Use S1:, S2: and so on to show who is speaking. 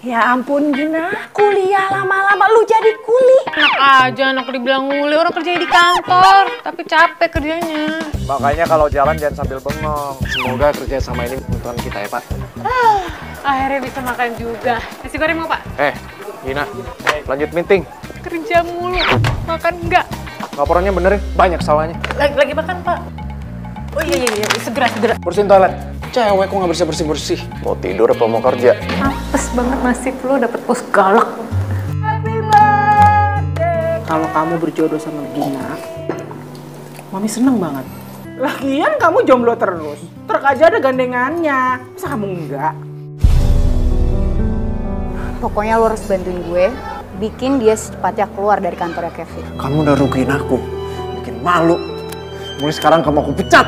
S1: Ya ampun Gina, kuliah lama-lama lu jadi kuli.
S2: Enak aja anak dibilang nguli, orang kerja di kantor. Tapi capek kerjanya.
S3: Makanya kalau jalan jangan sambil bengong. Semoga kerja sama ini menguntungkan kita ya Pak.
S2: Akhirnya bisa makan juga. Nasi goreng mau pak?
S3: Eh, Gina, lanjut meeting.
S2: Kerja mulu, makan enggak?
S3: Laporannya benerin, banyak salahnya.
S2: Lagi, lagi makan pak. Oh iya iya iya, segera segera.
S3: Bersihin toilet. Cewek kok nggak bersih bersih bersih. Mau tidur apa mau kerja?
S2: Apes banget nasib lu dapet pos galak.
S1: Kalau kamu berjodoh sama Gina, Mami seneng banget. Lagian kamu jomblo terus. Truk aja ada gandengannya. Masa kamu enggak?
S4: Pokoknya lo harus bantuin gue bikin dia secepatnya keluar dari kantornya Kevin.
S3: Kamu udah rugiin aku, bikin malu. Mulai sekarang kamu aku pecat.